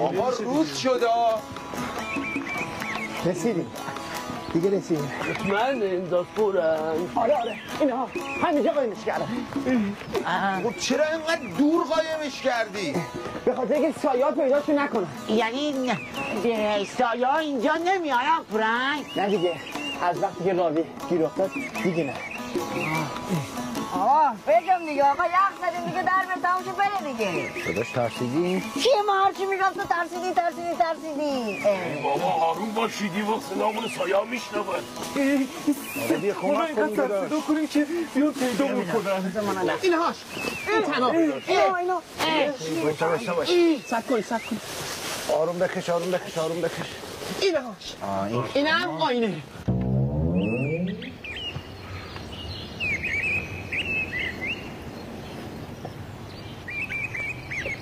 آقا روز شده. رسیدیم. دیگه رسیدیم. من انداز پورن آره آره. اینا همینجا قایمش کردم. خب چرا اینقدر دور قایمش کردی؟ به خاطر اینکه سایات پیداشو نکنن یعنی سایه ها اینجا نمیارن پورنگ نه دیگه. از وقتی که راوی گیر افتاد دیگه نه. بگم دیگه آقا یخ زدیم دیگه در به تموم شه بره دیگه. داداش ترسیدی؟ چیه ما هرچی میگم تو ترسیدی ترسیدی ترسیدی. بابا آروم باشیدی وقت نامون سایه میشنون آره بیا کمک کنیم داداش کنیم که بیان پیدا بکنن اینهاش این تنها اینا اینا بایستا بایستا بایستا سب کن آروم بکش آروم بکش آروم بکش. اینهاش آه این. اینم آینه.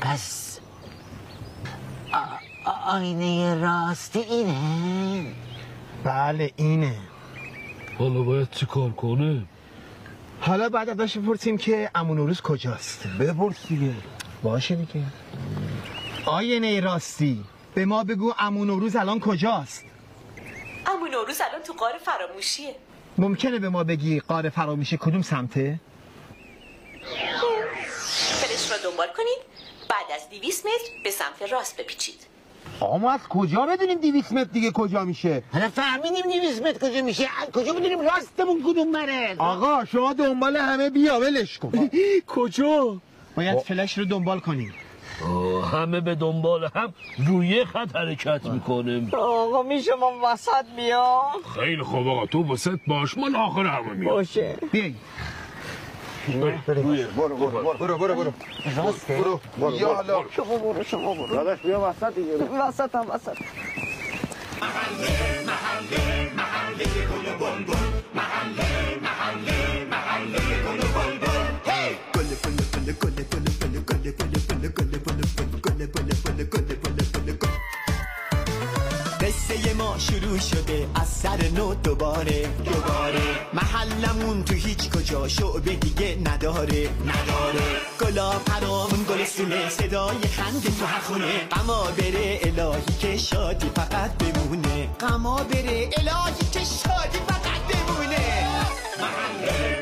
پس آینه راستی اینه؟ بله اینه. حالا باید چی کار کنه؟ حالا بعد ازش بپرسیم که امون کجاست. بپرس دیگه. باشه دیگه. آینه راستی به ما بگو امون الان کجاست. امو نوروز الان تو قار فراموشیه. ممکنه به ما بگی قاره فرامیشه کدوم سمته؟ فلش را دنبال کنید. بعد از 200 متر به سمت راست بپیچید. آقا ما از کجا بدونیم دیویس متر دیگه کجا میشه؟ حالا فهمیدیم نیویس متر کجا میشه. کجا بدونیم راستمون کدوم بره آقا شما دنبال همه بیا ولش کن. کجا؟ باید فلش رو دنبال کنیم. همه به دنبال هم روی خط حرکت می‌کنیم. آقا میشه ما وسط بیا خیلی خوب آقا تو وسط باش من آخر همه میام. باشه. بیایی برو برو برو برو برو برو برو برو یا حالا شما برو شما برو داداش بیا وسط دیگه وسط هم وسط قصه شروع شده از سر نو دوباره. دوباره. محلمون تو هیچ کجا شعبه دیگه نداره. نداره. گلا پرامون گلستونه صدای خنده تو هر خونه. غما بره الهی که شادی فقط بمونه. غما بره الهی که شادی فقط بمونه. محله.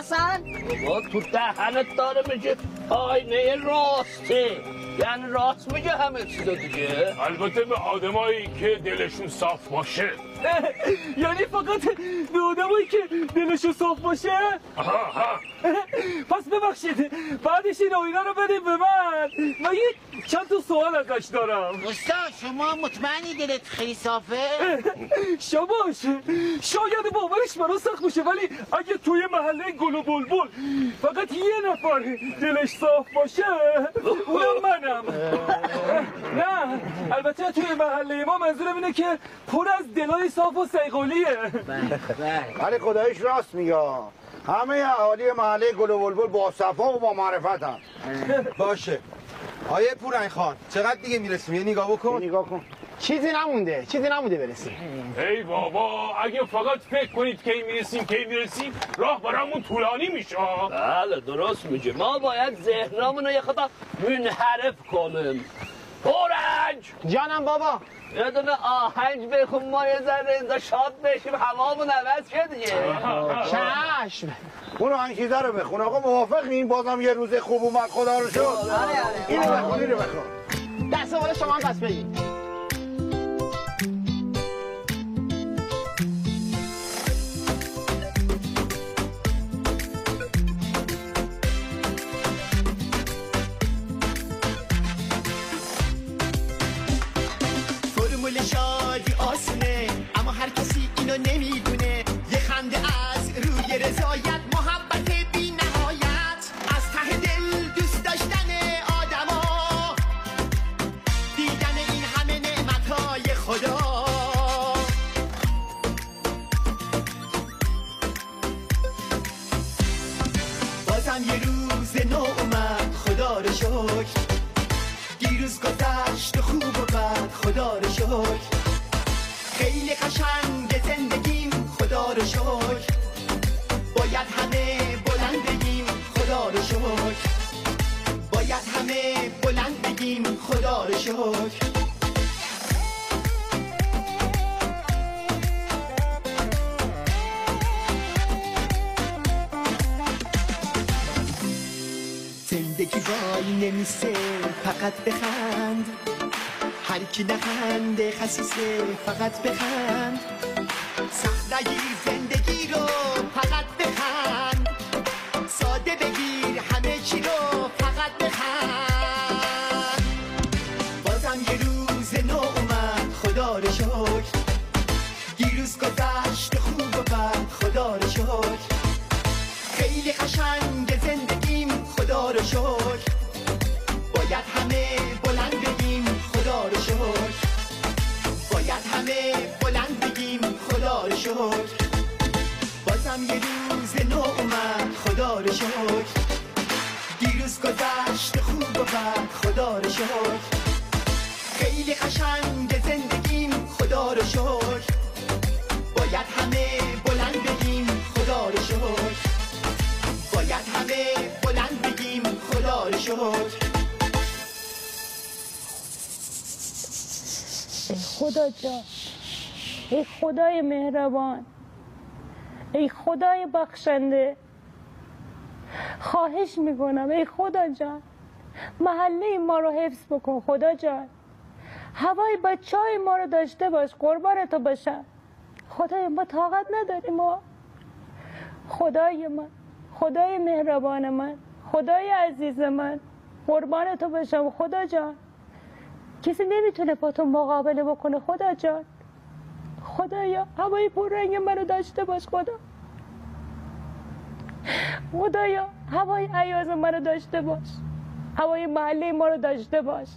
اصلا بابا تو دهنت داره میگه آینه راسته. یعنی راست میگه همه چیزا دیگه. البته به آدمایی که دلشون صاف باشه. یعنی فقط به آدمایی که دلشون صاف باشه؟ پس ببخشید. بعدش این آینه رو بدیم به من. من یه چند تا سوال ازش دارم. استاد شما مطمئنی دلت خیلی صافه؟ شباش. شاید باورش برا سخت باشه ولی اگه توی محله گل و بلبل فقط یه نفر دلش صاف باشه اونم منم. نه البته توی محله ما منظورم اینه که پر از دلای صاف و سیقلیه ولی خدایش راست میگه. همه اهالی محله گل و بلبل با صفا و با معرفت هم باشه. آیه پورنگ خان چقدر دیگه می‌رسیم؟ یه نگاه بکن. نگاه کن. چیزی نمونده چیزی نمونده برسیم. ای بابا اگه فقط فکر کنید کی می‌رسیم کی می‌رسیم راه برامون طولانی میشه. بله درست میگه ما باید ذهنمون رو یه خدا منحرف کنیم. پورنج! جانم بابا. یه دونه آهنگ بخون ما یه ذره اینجا شاد بشیم هوامون عوض شد دیگه. چشم. اون انگیزه رو بخون. آقا موافقین؟ بازم یه روز خوب اومد خدا رو شد اینو بخون اینو بخون. دست بالا شما هم پس بگید اینو نمی‌دونه. یه خنده از روی رضایت محبت بی نهایت از ته دل دوست داشتن آدما. دیدن این همه نعمتهای خدا. بازم یه روز نو اومد خدا رو شکر. دیروز گذشت خوب و بد خدا رو شکر. خیلی قشنگ رو شکر. باید همه بلند بگیم خدا رو شکر. باید همه بلند بگیم خدا رو شکر. زندگی وای نمیسه فقط بخند. هر کی نخنده خسیسه فقط بخند. سخت نگیر باید همه بلند بگیم خدا رو شکر. باید همه بلند بگیم خدا رو شکر. بازم یه روز نو اومد خدا رو شکر. دیروز گذشت خوب و بد خدا رو شکر. خیلی قشنگ زندگیم خدا رو شکر. باید همه بلند بگیم خدا رو شکر. باید همه بلند بگیم خدا رو شکر. خدا جان. ای خدای مهربان. ای خدای بخشنده. خواهش می‌کنم ای خدا جان. محله ما رو حفظ بکن خدا جان. هوای بچه های ما رو داشته باش قربان تو باشم خدای ما طاقت نداریم ما. خدای من خدای مهربان من خدای عزیز من. قربان تو باشم خدا جان. کسی نمی‌تونه با تو مقابله بکنه خدا جان. خدایا هوای پررنگ منو داشته باش خدا. خدایا هوای عیاز منو داشته باش. هوای محله ما رو داشته باش.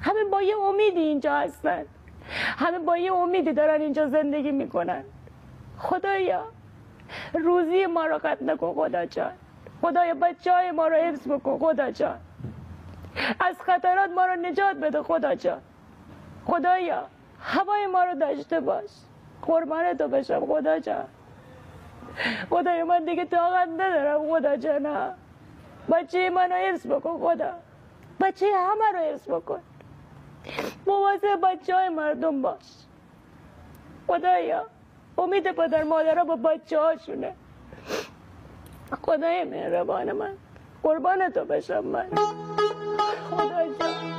همه با یه امیدی اینجا هستن. همه با یه امیدی دارن اینجا زندگی می‌کنن. خدایا روزی ما رو قطع نکن خدا جان. خدایا بچه های ما رو حفظ بکن خدا جان. از خطرات ما رو نجات بده خدا جان. خدایا هوای ما رو داشته باش. قربان تو بشم خدا جان. خدایا من دیگه طاقت ندارم خدا جانا بچه منو حفظ بکن خدا. بچه همه رو حفظ بکن. مواظب بچه های مردم باش. خدایا امید پدر مادرها با بچه هاشونه خدای مهربان من. قربان تو بشم من خدا جان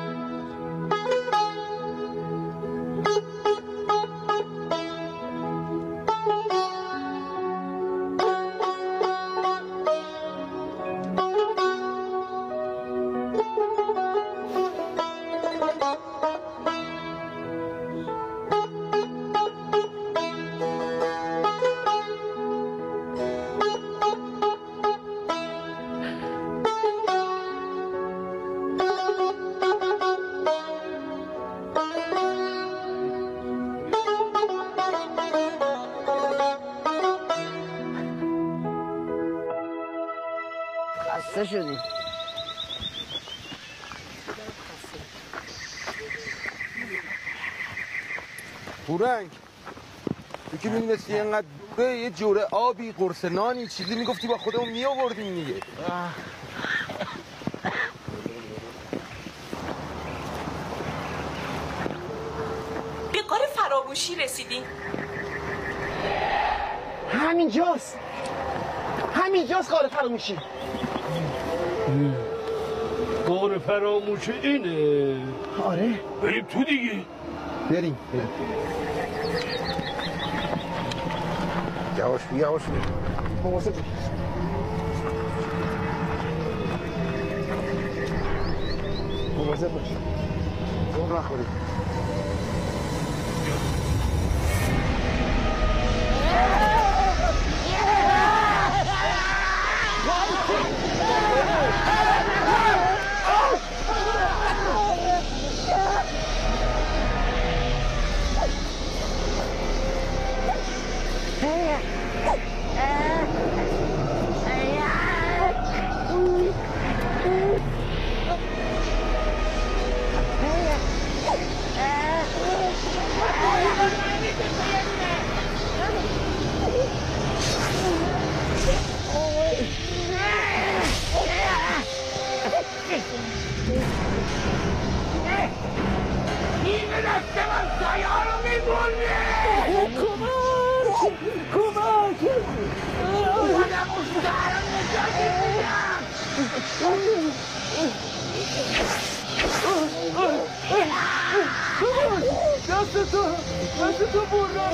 می‌دونستی اینقدر دوره یه جوره آبی قرص نانی چیزی می‌گفتی با خودمون می آوردیم دیگه. به قار فراموشی رسیدیم همینجاست. همینجاست قاره فراموشی. کار فراموش اینه. آره. بریم تو دیگه. بریم بریم. یواش بیا یواش بیا مواظب باش. مواظب باش زور نخوری دست دست تو بردن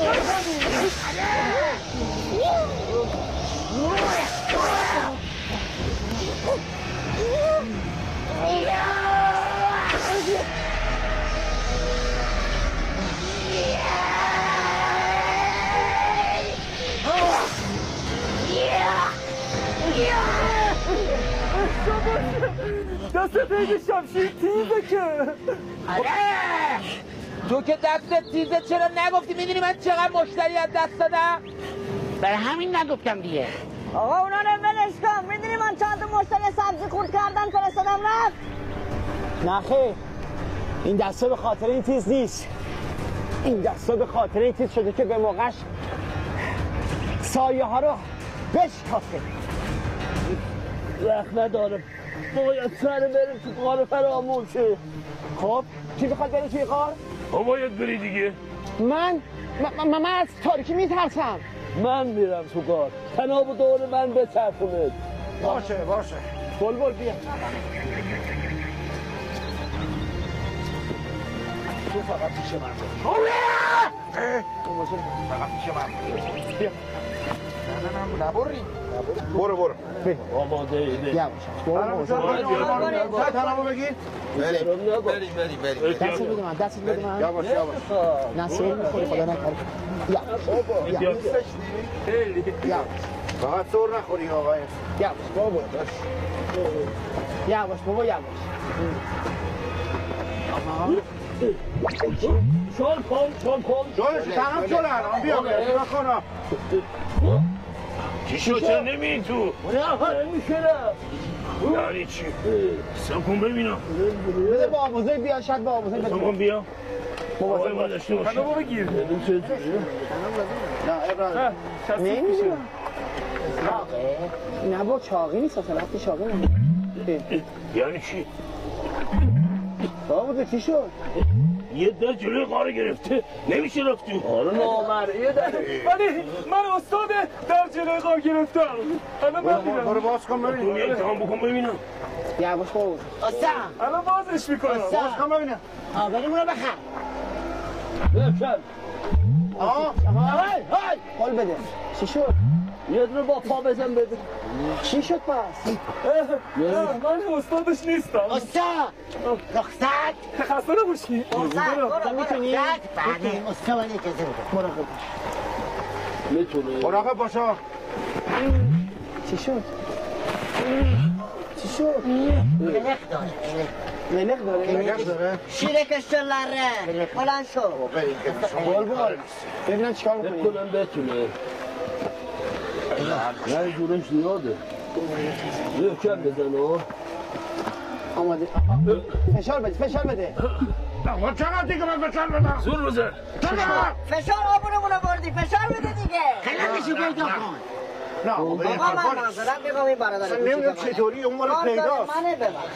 دست پیش شمشیر تیزه که تو که دستت تیزه چرا نگفتی؟ می‌دونی من چقدر مشتری از دست دادم؟ برای همین نگفتم دیگه. آقا اونا رو ولش کن. می‌دونی من چند مشتری سبزی خورد کردن فرستادم رفت. نه خیر. این دستا به خاطر این تیز نیست. این دستا به خاطر این تیز شده که به موقعش سایه ها رو بشکافه. وقت ندارم. باید سر بریم تو کار فراموشه خب کی بخواد بره توی قار تو باید بری دیگه. من؟ من, من, از تاریکی میترسم. من میرم تو کار. تناب دور من بچرخونید باشه باشه. بلبل بیا. تو فقط پیش من فقط پیش من بیا. نه نبری برو برو. آماده اینه بیا باش چای تنمو بگیر بریم بریم. بریم. بریم. دست بده من دست بده من یواش یواش. نه سیر می‌خوری خدا نکنه یا. یا. یا. فقط سور نخوری آقای یا. بابا یا باش بابا یا شال کن شال کن جایش تنم شل الان بیا بیا. بیا چی شد؟ چرا نمی تو؟ نمیشه یعنی چی؟ سب کن ببینم. بده با آموزه بیا شاید با آموزه سب بده. کن بیا. آقای ما داشته باشیم تنابو بگیر. نه ابراهیم نمی‌دونم نه. با چاقی نیست اصلا وقتی چاقی نیست یعنی چی؟ بابا چی شد؟ یه در جلوی قاره گرفته نمیشه رفت تو آره نامرئیه در ولی من استاد در جلوی قار گرفتم الان من برو میرم باز کن تو ببین یه امتحان بکن ببینم یا باش بابا الان بازش می‌کنم باز کن ببینم آبریم رو بخر بکن آه های های قول بده چی شد یه دونه با پا بزن بده چی شد پس؟ من استادش نیستم. استاد! رخصت! خسته نباشی تو می‌تونی؟ بله استاد ولی اجازه بده. مراقب می‌تونه مراقب باشا چی شد؟ چی شد؟ ملک داره ملک داره؟ نگه داره. شیرکش تو لره؟ بلند شو. بلبل ببینم چیکار می‌کنی بکنم بتونه نه جورش زیاده. یکم بزن ها آماده. فشار بده فشار بده. آقا چقدر دیگه من فشار بدم؟ زور بزن. چقدر؟ فشار. آبونمون رو بردی فشار بده دیگه. کلکشی پیدا کن. نه آقا من معذرت می‌خوام این برادر نمی‌دونم چطوری اون مال ببر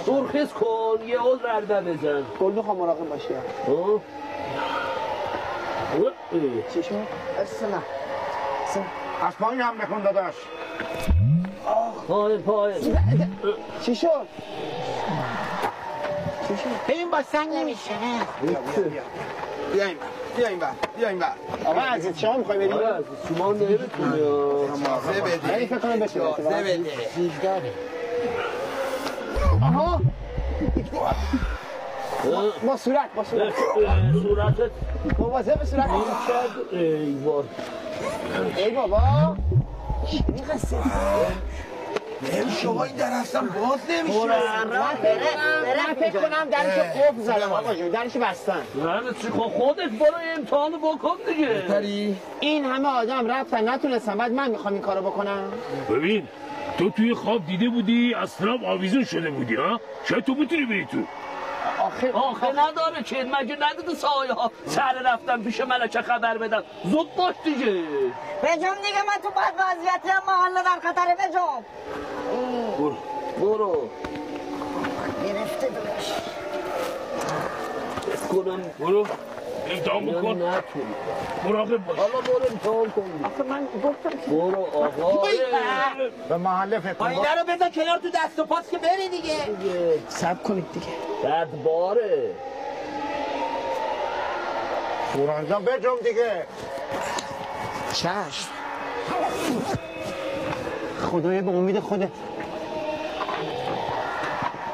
سرخیز کن یه عود رده بزن. گلدو خواهم مراقب باشی. چی شد؟ اصلا از پایین هم نکن داداش. پایین پایین چی شد؟ این با سنگ نمیشه بیا این بر بیا این بر بیا این بر. آقا عزیز شما می‌خوای بریم؟ آره از شما نمی‌تونی. ولی بده فکر کنم بشه. مازه بده آها. با صورت با صورت. صورتت؟ مواظب به صورت. کرد ای وای. ای بابا شما این در اصلا باز نمیشه من فکر کنم درشو قفل زدم آقا جون درشو بستن چی خب خودت برو امتحان بکن دیگه تری این همه آدم رفتن نتونستم بعد من می‌خوام این کارو بکنم ببین تو توی خواب دیده بودی از تراب آویزون شده بودی ها شاید تو بتونی بری تو آخه آخه نداره که مگه ندیده سایه ها سر رفتم پیش ملکه خبر بدم. زود باش دیگه. بجام دیگه من تو بد وضعیتی محله در خطره بجام برو برو. گرفته دوش کنم برو. امتحان بکن. مراقب باش. حالا برو امتحان کن آخه من گفتم برو آقا. به محله فکر کن. آینه رو بذار کنار تو دست و پاس که بری دیگه. سب کنید دیگه. بد باره قرآن جان بجم دیگه. چشم. خدایا به امید خودت.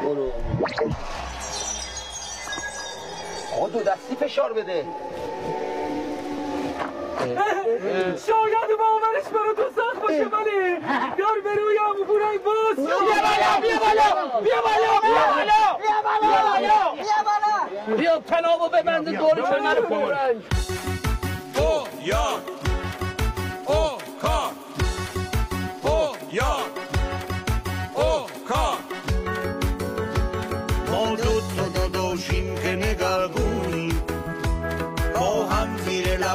برو. دو دستی فشار بده. شاید باورش برا تو سخت باشه ولی دار به روی همو پورنگ باز بیا بالا بیا بالا بیا بالا بیا بالا. بیا بالا. بیا بالا بیا تنابو ببنده دور کنار پورنگ او یا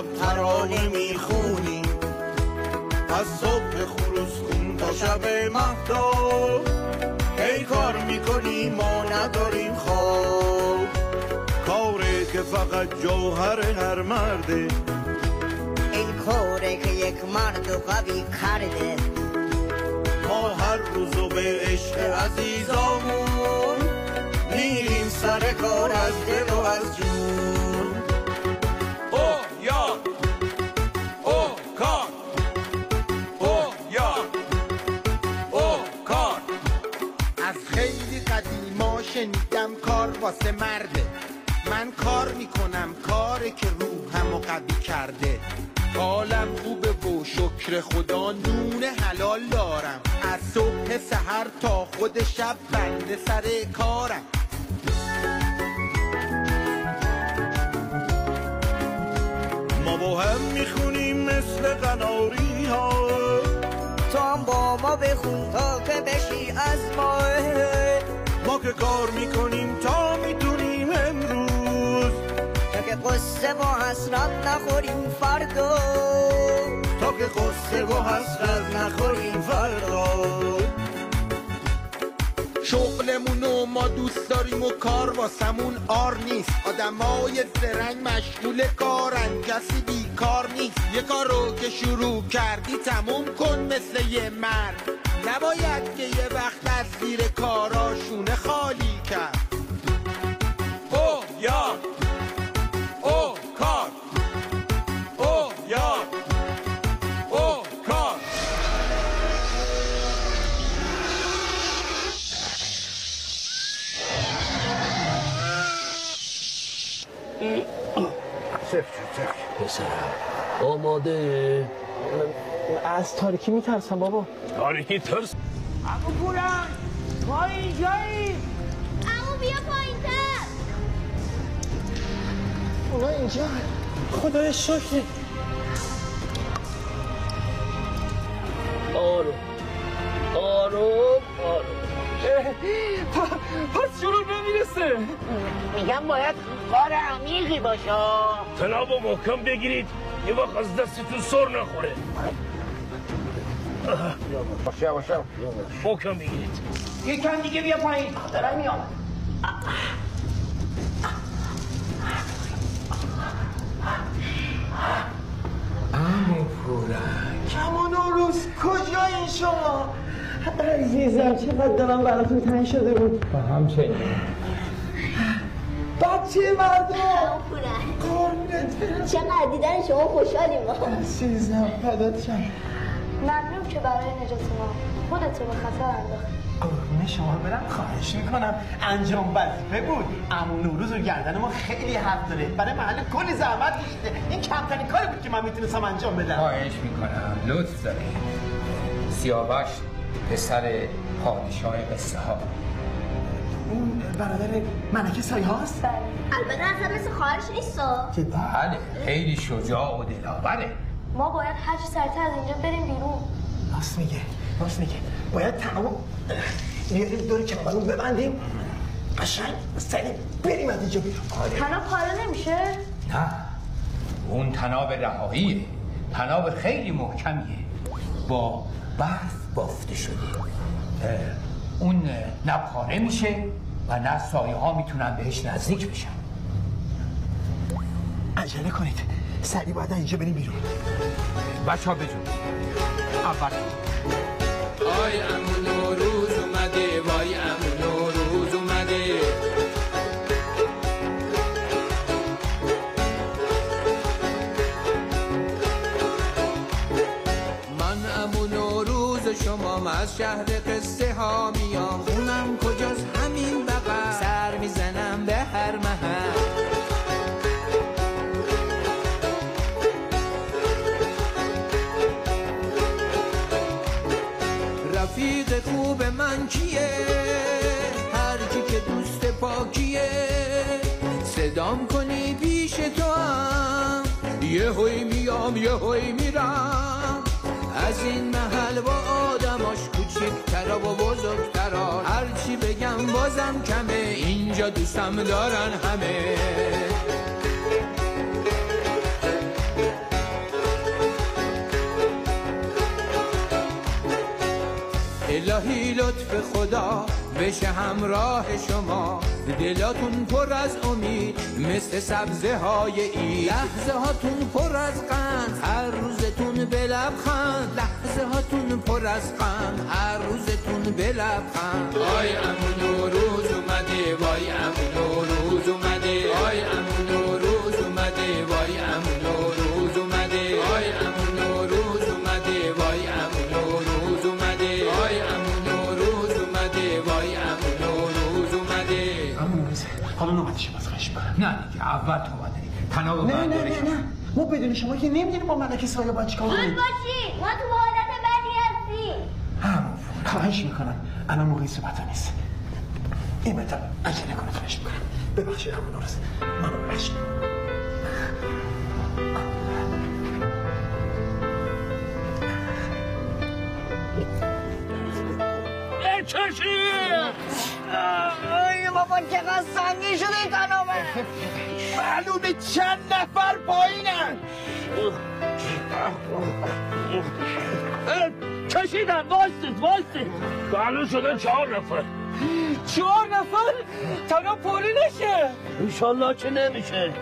لب ترانه می‌خونیم از صبح خروس خون تا شب مهتاب. هی کار می‌کنیم ما نداریم خواب. کاره که فقط جوهر هر مرده. این کاره که یک مرد و قوی کرده. ما هر روزو به عشق عزیزامون واسه مرده. من کار می‌کنم کاری که روحمو قوی کرده. حالم خوبه و شکر خدا نون حلال دارم. از صبح سحر تا خود شب بنده سر کارم. ما با هم می‌خونیم مثل قناری ها تو هم با ما بخون تا که بشی از ما ما که کار می‌کنیم تا که قصه و حسرت نخوریم فردا. تا که قصه و حسرت نخوریم فردا. شغلمونو ما دوست داریم و کار واسمون آر نیست. آدمای زرنگ مشغول کارن کسی بیکار نیست. یه کار رو که شروع کردی تموم کن مثل یه مرد. نباید که یه وقت از زیر کاراشونه خالی کرد. تاریکی میترسم بابا. تاریکی ترس. امو پورن ما اینجاییم امو بیا پایین تر. اونا اینجا. خدای شکر. آروم آروم پس شروع نمی‌رسه. میگم باید غار عمیقی باشه. تناب و محکم بگیرید. یه وقت از دستتون سر نخوره. باشه باشه محکم بگیرید. یکم دیگه بیا پایین. دارم میام. امو پورک. کمان روز کجایی شما؟ عزیزم چقدر دارم براتون تنگ شده بود. با همچنین. بچه مردم چقدر دیدن شما خوشحالیم عزیزم فدات شم. ممنون که برای نجات ما خودتو به خطر انداخت. قربون شما برم خواهش می‌کنم. انجام وظیفه بود. امو نوروز و گردن ما خیلی حق داره. برای محل کلی زحمت کشیده. این کمترین کاری بود که من می‌تونستم انجام بدم. خواهش می‌کنم. لطف داری سیاوش پسر پادشاه قصه ها. اون برادر ملکه سایه هاست؟ البته اصلا مثل خواهرش نیستا که بله. خیلی شجاع و دلاوره. ما باید هر چی سریعتر از اینجا بریم بیرون. راست میگه راست میگه. باید تمام بیاریم دور کمرمون ببندیم. قشنگ سریع بریم از اینجا بیرون. تنها پاره نمیشه؟ نه. اون تناب رهاییه. تناب خیلی محکمیه. با برف بافته شده. اون نه پاره میشه و نه سایه ها می‌تونن بهش نزدیک بشن. عجله کنید. سریع باید از اینجا بریم بیرون. بچه ها بجون اول. آی امو نوروز اومده وای امو نوروز اومده. من امو نوروز و شما از شهر قصه ها میام. خونم کجاست؟ همین بغل. سر می‌زنم به هر محل. تو یه هوی میام یه هوی میرم. از این محل با آدماش کوچکترا و بزرگترا. هرچی بگم بازم کمه اینجا دوستم دارن همه. الهی لطف خدا. بشه همراه شما. دلاتون پر از امید مثل سبزه های ای لحظه هاتون پر از قند هر روزتون به لبخند. لحظه هاتون پر از قند هر روزتون به لبخند. آی امو نوروز اومده وای امو نوروز اومده. آی امو نه دیگه اول تو باید. تناب نه نه نه نه. ما بدون شما که نمی‌دونیم با ملکه سایه باید چیکار زود کنیم باشی ما تو حالت بدی هستیم. همون خواهش می‌کنم. الان موقع صحبت ها نیست. این مطلب عجله کنه خواهش می‌کنم. ببخشید همون نوروز من ببخشید. چشی! ای بابا چقدر سنگین شده این تنابه معلومه چند نفر پایینن. کشیدن وایستید وایستید معلوم شدن چهار نفر. چهار نفر؟ تنها پاره نشه انشالله که نمیشه.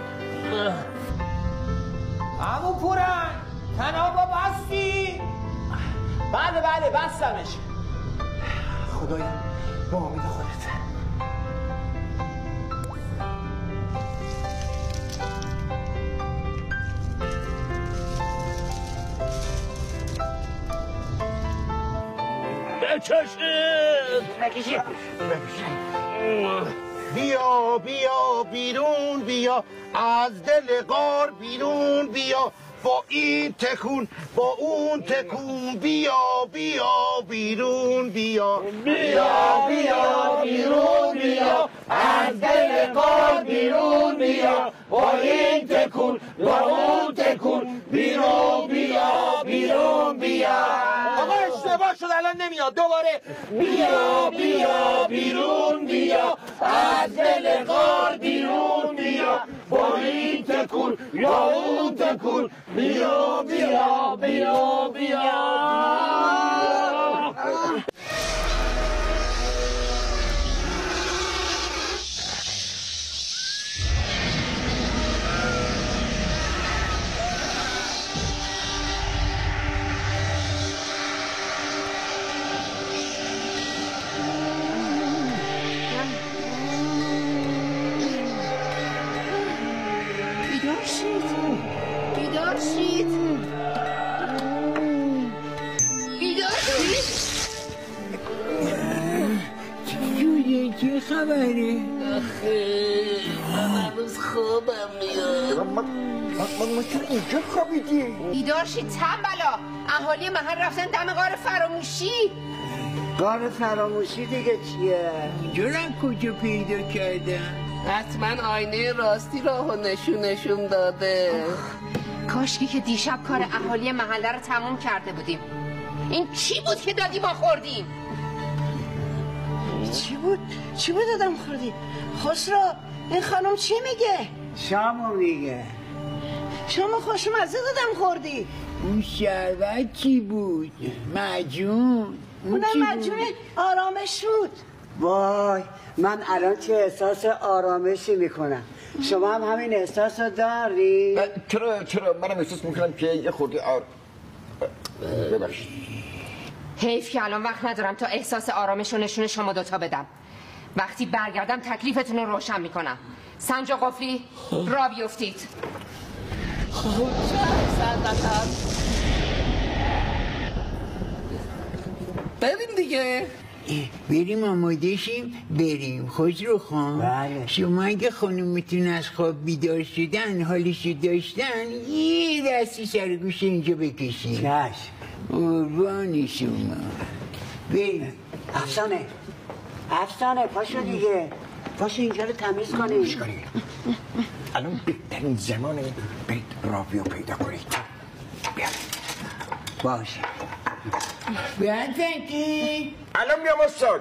همون پورن تنابا بستی. بله بله بستمش. خدایا با امید خودت بچشید نکشید بیا بیا بیرون بیا. از دل غار بیرون بیا. با این تکون با اون تکون. بیا بیا بیرون بیا. بیا بیا بیرون بیا. از دل غار بیرون بیا. با این تکون با اون تکون. بیرون بیا بیرون بیا. اشتباه شد الان نمیاد. بیا دوباره بیا بیا بیرون بیا. از دل غار بیرون بیا. با این تکون یا اون تکون بیا بیا بیا بیا. بیدار خبره من هنوز خوابم میاد. ما چرا اینجا خوابیدیم بیدار شید تنبلا اهالی محل رفتن دم غار فراموشی. قار فراموشی دیگه چیه؟ هم کجا پیدا کردن؟ حتما آینه راستی راهو نشون نشون داده. کاشکی که دیشب کار اهالی محله رو تموم کرده بودیم. این چی بود که دادی ما خوردیم؟ چی بود؟ چی بود دادم خوردی؟ خسرو این خانم چی میگه؟ شامو میگه شما خوشمزه دادم خوردی اون شربت چی بود؟ مجون اون؟ مجموعه آرامش بود وای من الان چه احساس آرامشی می‌کنم شما هم همین احساس رو داری؟ چرا چرا منم احساس می‌کنم که یه خورده آر... ببخشید حیف که الان وقت ندارم تا احساس آرامش و نشون شما دوتا بدم. وقتی برگردم تکلیفتون رو روشن می‌کنم. سنجا قفلی را بیفتید. ببین دیگه. بریم آماده شیم بریم. خسرو خان. بله. شما اگه خانومتون از خواب بیدار شدن حالشو داشتن یه دستی سر گوش اینجا بکشید. چشم. قربان شما. بریم افسانه. افسانه پاشو دیگه. پاشو اینجا رو تمیز کنی الان بهترین زمانه برید راویو پیدا کنید. بیا باشه. بنتکی الان میام استاد.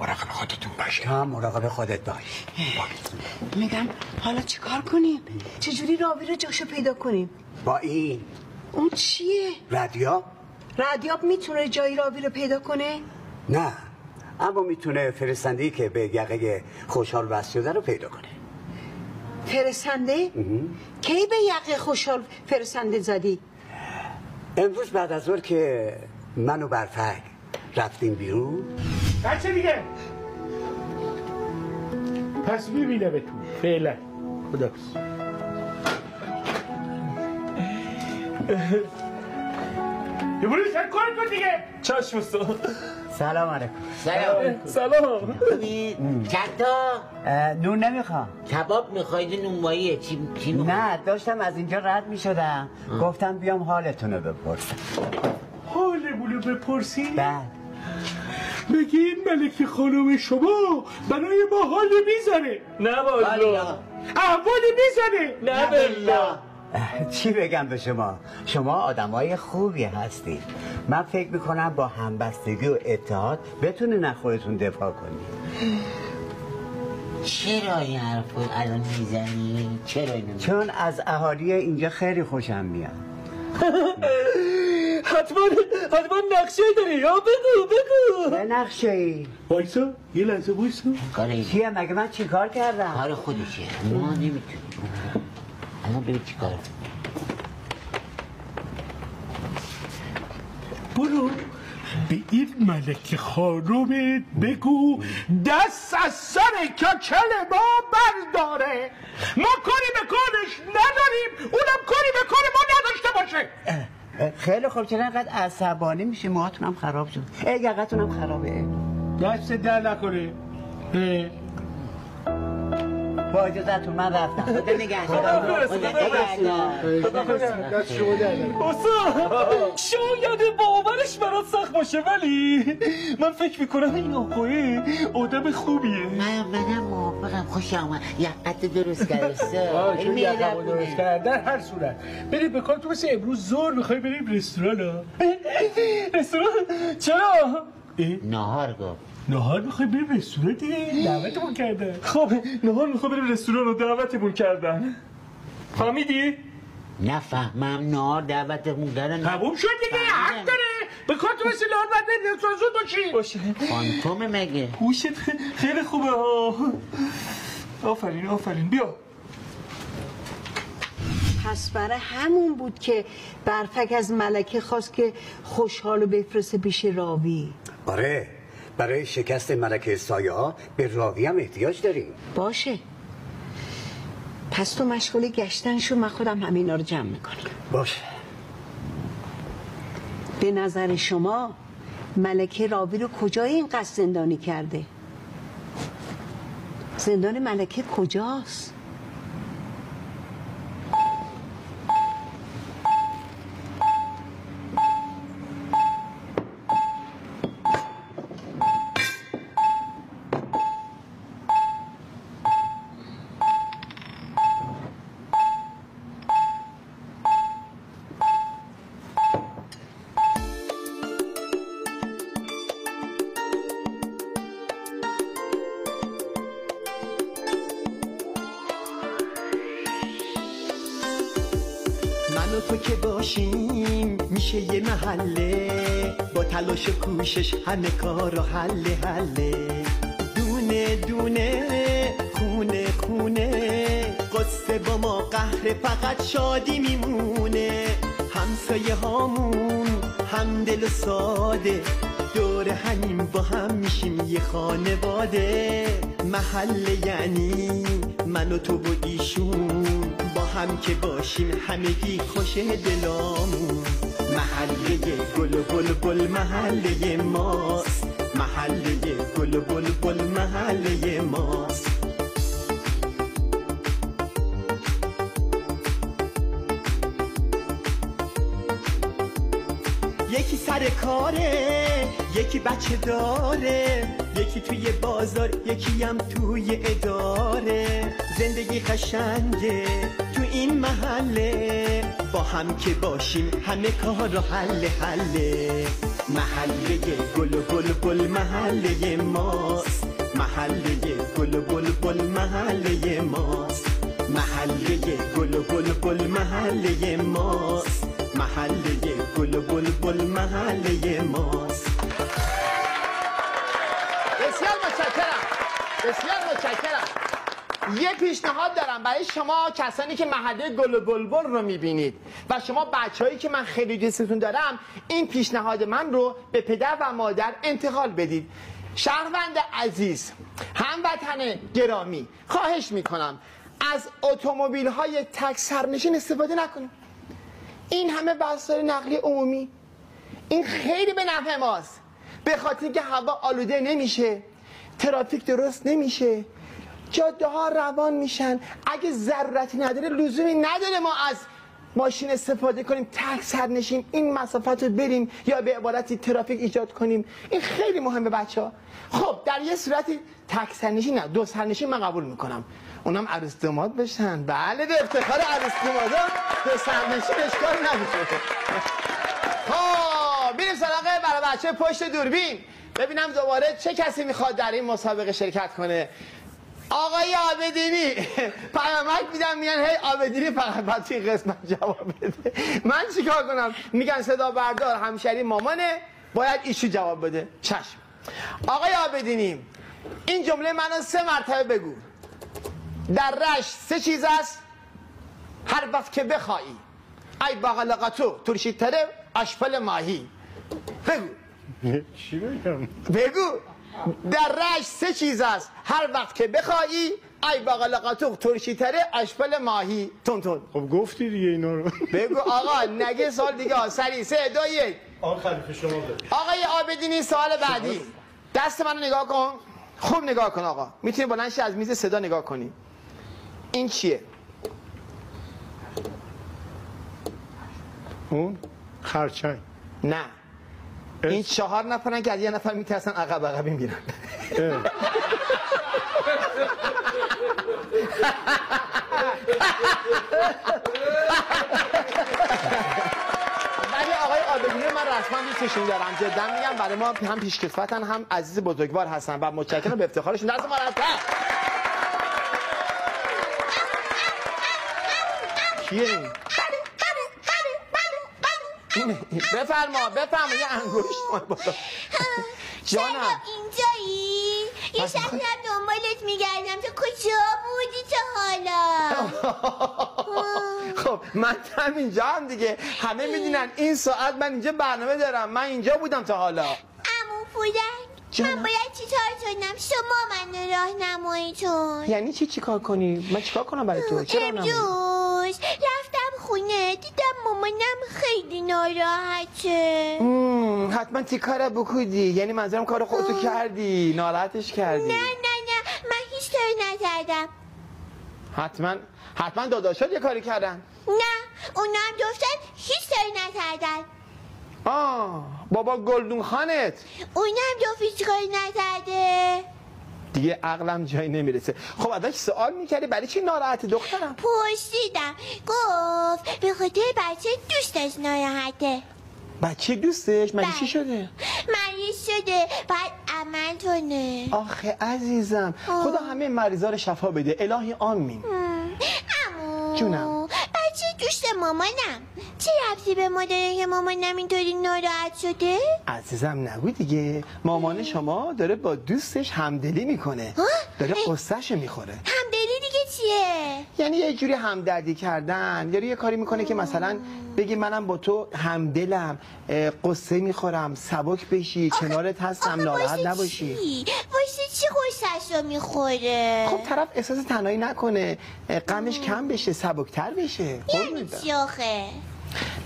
مراقب خودتون باشه. هم مراقب خودت باش. میگم حالا چیکار کنیم؟ چجوری راوی رو جاشو پیدا کنیم؟ با این. اون چیه؟ رادیو؟ ردیاب می‌تونه جایی راوی رو پیدا کنه؟ نه اما می‌تونه فرستنده که به یقه خوشحال بست شده رو پیدا کنه فرستنده؟ کی به یقه خوشحال فرستنده زدی؟ امروز بعد از ظهر که من و برفک رفتیم بیرون بچه دیگه پس می‌بینه به تو فعلا خدا یه بروی سر کار کن دیگه چشم استاد سلام علیکم سلام سلام چتا نون نمی‌خوام کباب می‌خواید نونواییه چی چی نه داشتم از اینجا رد می‌شدم گفتم بیام حالتون رو بپرسم حالمونو بپرسی؟ بله بگی این ملک خانم شما برای ما حال می‌زنه نه والا احوال می‌زنه نه بالله چی بگم به شما؟ شما آدمای خوبی هستید من فکر می‌کنم با همبستگی و اتحاد بتونین از خودتون دفاع کنید چرا این حرف رو الان می‌زنی؟ چرا اینو؟ چون از اهالی اینجا خیلی خوشم میاد. حتما حتما نقشه داری. یا بگو بگو. چه نقشه ای؟ وایسا یه لحظه وایسا. چیه مگه من چیکار کردم؟ کار خودشه. ما نمی‌تونیم. ببین چی کار برو به این ملک خانومت بگو دست از سر کچل ما برداره ما کاری به کارش نداریم اونم کاری به کار ما نداشته باشه خیلی خوب چرا اینقدر عصبانی میشه موهاتون هم خراب شد ای یقتون هم خرابه دست در نکنه با اجازتون من رفتم. خدا نگهدار خدا استاد شاید باورش برات سخت باشه ولی من فکر می‌کنم این آقای آدم خوبیه. من منم موافقم. خوش آمد یقت درست کرد آه، چون مهربونه. یقمو درست کرد در هر صورت. بریم به کار. تو مثل امروز زور می‌خوای بریم رستوران رستوران؟ چرا؟ نهار گفت. نهار می‌خوای بریم رستوران دیگه دعوتمون کردن خب نهار می‌خوای بریم رستوران رو دعوتمون کردن. فهمیدی؟ نفهمم نهار دعوتمون کردن تموم شد دیگه حق داره. به کارت وسیله ها باید بریم زود باشی. باشه. فانتومه مگه؟ هوشت خیلی خوبه ها. آفرین آفرین. بیا. پس برای همون بود که برفک از ملکه خواست که خوشحالو بفرسته پیش راوی. آره. برای شکست ملکه سایه ها به راوی هم احتیاج داریم. باشه. پس تو مشغول گشتن شو من خودم همینا رو جمع می‌کنم. باشه. به نظر شما ملکه راوی رو کجای این قصد زندانی کرده؟ زندان ملکه کجاست؟ باشیم میشه یه محله. با تلاش و کوشش همه کار و حل حله. دونه دونه خونه خونه. قصه با ما قهر فقط شادی میمونه. همسایه هامون هم دل و ساده. دور همین با هم میشیم یه خانواده. محله یعنی من و تو و ایشون. هم که باشیم همگی خوش دلامون. محله گل و بل بل محله ماست. محله گل و بل بل محله ماست. یکی سر کاره یکی بچه داره. یکی توی بازار یکی هم توی اداره. زندگی قشنگه تو این محله. با هم که باشیم همه کار و حل حله. محله گل و بل بل محله ماست. محله گل و بل بل محله ماست. محله گل و بل بل محله ماست. محله گل و بل بل محله ماست. یه پیشنهاد دارم برای شما کسانی که محله گل و بلبل رو می‌بینید و شما بچههایی که من خیلی دوستتون دارم این پیشنهاد من رو به پدر و مادر انتقال بدید. شهروند عزیز هموطن گرامی خواهش می‌کنم از اتومبیل های تک سرنشین استفاده نکنید. این همه وسایل نقلیه عمومی این خیلی به نفع ماست. به خاطر که هوا آلوده نمیشه ترافیک درست نمیشه جاده ها روان میشن. اگه ضرورتی نداره لزومی نداره ما از ماشین استفاده کنیم تک سرنشین این مسافت رو بریم یا به عبارتی ترافیک ایجاد کنیم. این خیلی مهمه بچه ها خب در یه صورتی تک سرنشین نه دو سرنشین من قبول می‌کنم. اونم عروس داماد بشن. بله به افتخار عروس دامادا دو سرنشین اشکال نمیشه خب بریم سراغ برای بچه پشت دوربین. ببینم دوباره چه کسی می‌خواد در این مسابقه شرکت کنه. آقای آبدینی پیامک میدم میگن هی آبدینی فقط باید توی قسمت جواب بده. من چیکار کنم؟ میگن صدا بردار همشری مامانه باید ایشو جواب بده. چشم. آقای آبدینی این جمله منو سه مرتبه بگو. در رشت سه چیز است. هر وقت که بخوایی. ای باقلقاتو ترشیتره اشپل ماهی. بگو. چی بگم؟ بگو. در رشت سه چیز است. هر وقت که بخوایی ای باقلقاتو ترشیتره اشپل ماهی. تون تون. خب گفتی دیگه اینا رو. بگو آقا نگه سال دیگه ها. سری سه دو یک. آقا خلیفه شما بگو. آقای آبدینی سوال بعدی. دست منو نگاه کن. خوب نگاه کن آقا. می‌تونی بلند شی از میز صدا نگاه کنی. این چیه؟ اون خرچنگ. نه. این چهار نفرن که از یه نفر میترسن عقب عقبی میرن. ولی آقای آبدینی من رسما دوستش دوستشون دارم. جدا میگم برای ما هم پیشکسوتن هم عزیز بزرگوار هستن و متشکرم به افتخارشون. دست مرتب کیه این؟ بفرما بفرما یه انگوش جانم. اینجایی. یه شب هم دنبالت میگردم. تو کجا بودی تا حالا؟ خب من هم اینجا هم دیگه. همه می‌دونن این ساعت من اینجا برنامه دارم. من اینجا بودم تا حالا. امو پودک من باید چی کار کنم؟ شما من راهنماییتون. یعنی چی چیکار کنی؟ من چیکار کنم برای تو؟ چرا؟ امروز خونه دیدم مامانم خیلی ناراحته. حتما تی کار بکودی؟ یعنی منظورم کار خودتو کردی ناراحتش کردی. نه نه نه من هیچ کاری نکردم. حتما حتما داداشات یه کاری کردن. نه اونا هم گفتن هیچ کاری نکردن. آه بابا گلدون خانت. هم گفت هیچ کاری نکرده. دیگه عقلم جایی نمی‌رسه. خب ازش سوال می‌کردی برای چی ناراحت دخترم؟ پرسیدم. گفت به خاطر بچه دوستش ناراحته. بچه دوستش؟ مگه چی بله. شده؟ مریض شده. بعد عمل کنه. آخه عزیزم. خدا همه مریضا رو شفا بده. الهی آمین. امو جونم. دوست مامانم. چه ربطی به ما داره که مامانم اینطوری ناراحت شده؟ عزیزم نگو دیگه. مامان شما داره با دوستش همدلی می‌کنه. داره قصهش می‌خوره؟ یعنی یه جوری همدردی کردن یا یه کاری می‌کنه که مثلا بگی منم با تو همدلم قصه می‌خورم سبک بشی کنارت هستم ناراحت نباشی؟ واسه چی خوشش رو می‌خوره؟ خب طرف احساس تنهایی نکنه غمش کم بشه سبکتر بشه یعنی. چی آخه؟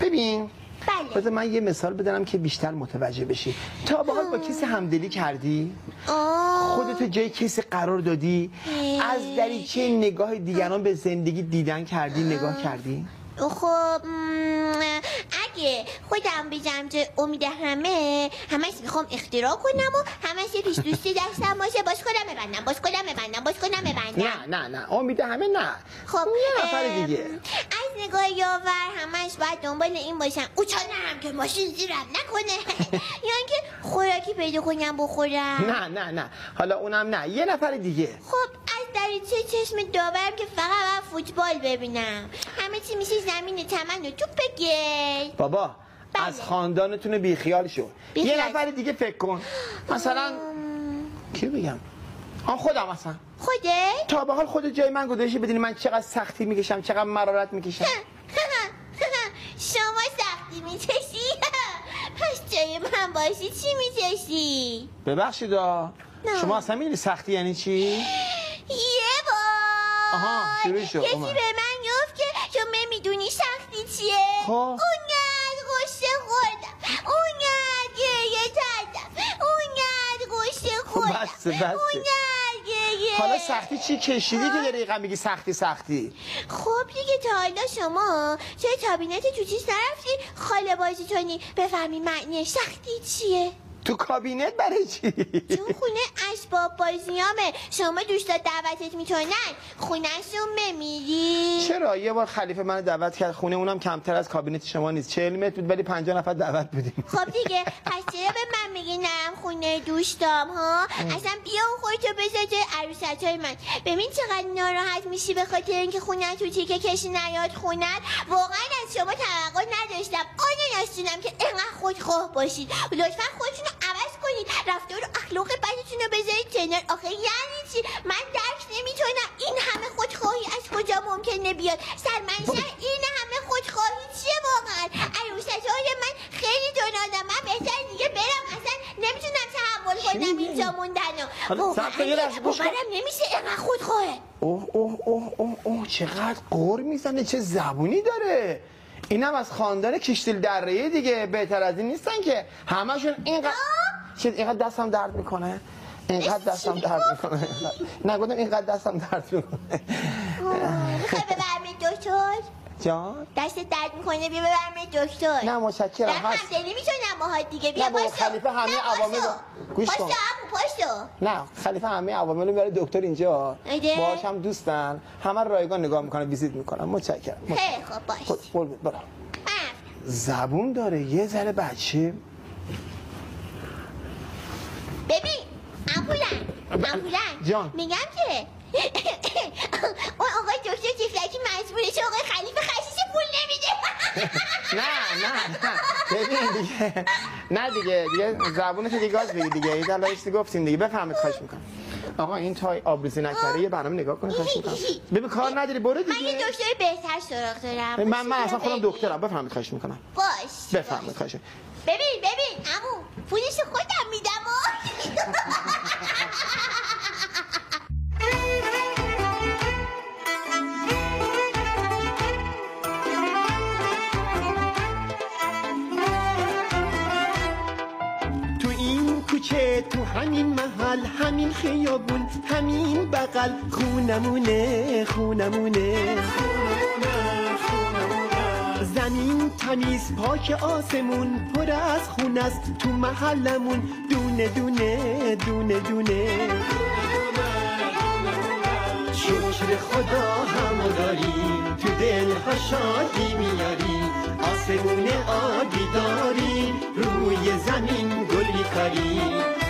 ببین بله. بذار من یه مثال بدنم که بیشتر متوجه بشی. تا با با کسی همدلی کردی؟ آه. خودتو جای کسی قرار دادی؟ از دریچه نگاه دیگران به زندگی دیدن کردی نگاه کردی؟ خب اگه خودم بجم که امید همه همش می‌خوام اختراع کنم و همش یه پیش دوستی دستم باشه باش کنم ببندم باش کنم ببندم باش کنم ببندم. نه نه نه امید همه نه. خب یه نفر دیگه. از نگاه یاور همش باید دنبال این باشم. اوچانم که ماشین زیرم نکنه. یا اینکه خوراکی پیدا کنم بخورم. نه نه نه. حالا اونم نه. یه نفر دیگه. خب از دریچه چشم داورم که فقط باید فوتبال ببینم. همه چی میشه زمین تمن و توپ گل بابا از خاندانتون بیخیال شو. یه بیخیال. نفر دیگه فکر کن. مثلا کی بگم؟ آن خودم اصلا. خودت؟ تا به حال خود جای من گذاشتی بدونی من چقدر سختی می‌کشم چقدر مرارت می‌کشم. شما سختی میچشی پس جای من باشی چی میچشی ببخشید. شما اصلا می‌دونی سختی یعنی چی؟ یه آها شروع شد کسی. به من گفت که تو نمی‌دونی سختی چیه. خب. اونقدر غصه خوردم. اونقدر گریه کردم. اونقدر غصه خوردم. بسه بسه اونقدر گریه. حالا سختی چی کشیدی که داری اینقدر میگی سختی سختی؟ خب دیگه تا حالا شما چه کابینت تو چیز نرفتی؟ خاله بازی کنی بفهمی معنی سختی چیه. تو کابینت برای چی؟ تو خونه اسباب بازیامه شما دوستا دعوتت می‌کنن. خونهشون بمیری. چرا؟ یه بار خلیفه من دعوت کرد. خونه اونم کمتر از کابینت شما نیست. 40 متر بود ولی 50 نفر دعوت بودیم. خب دیگه. پس چرا به من میگی نرم خونه دوستام ها؟ اصلا بیا اون خودتو بذار جای عروسک های من. ببین چقدر ناراحت میشی به خاطر اینکه خونه تو تیکه کشی نیاد خونت واقعا از شما توقع نداشتم. آنه نستونم که اینقدر خودخواه باشید لطفا خودتون رو عوض کنید رفتار و اخلاق بدتون رو بذارید کنار. آخه یعنی چی؟ من درک نمی‌تونم. این همه خودخواهی از کجا ممکنه بیاد؟ سرمنشه این همه خودخواهی چیه واقعا؟ عروسک های من خیلی دونادم من بهتر دیگه برم اصلا نمی‌تونم تحمل کنم اینجا موندن. باورم نمیشه اینقدر خودخواهه. اوه اوه اوه اوه اوه چقدر قور می‌زنه چه زبونی داره؟ اینم از خاندان کشتیل دره دیگه. بهتر از این نیستن که همشون اینقدر چه اینقدر دستم درد می‌کنه. اینقدر دستم درد می‌کنه. نگفتم اینقدر دستم درد می‌کنه. می‌خوای ببرم دکتر؟ جان. دست درد می‌کنه بیا ببرم دکتر. نه متشکرم هست. همدلی می‌تونم باهات دیگه. بیا نه خلیفه همه عوامل گوش کن. پاشو. نه خلیفه همه عوامل رو میاره دکتر اینجا؟ باهاش هم دوستن. همه رایگان نگاه می‌کنه ویزیت می‌کنن. متشکرم خیلی خب باش. خب، برو. زبون داره یه ذره بچه. ببین امپولن امپولن جان. میگم که اون آقای دکتر تفلکی مجبورش آقای خلیفه خشیش پول نمیده نه نه نه ببین دیگه نه دیگه دیگه زبونتو دیگه گاز بگی دیگه. یه دلایش گفتیم دیگه. بفهمید خواهش می‌کنم. آقا این تای آبریزی نکرده یه برنامه نگاه کنه خواهش می‌کنم. ببین کار نداری برو من یه دیگه دکتر بهتر سراغ دارم. من من اصلا خودم دکترم. بفهمید خواهش می‌کنم. باش بفهمید خواهش ببین ببین امو پولش خودم میدم تو همین محل همین خیابون همین بغل. خونمونه خونمونه زمین تمیز پاک آسمون پر از خون است تو محلمون. دونه دونه دونه دونه. شکر خدا همو داریم تو دل ها شادی میاریم. آسمون آبی داریم روی زمین گل میکاریم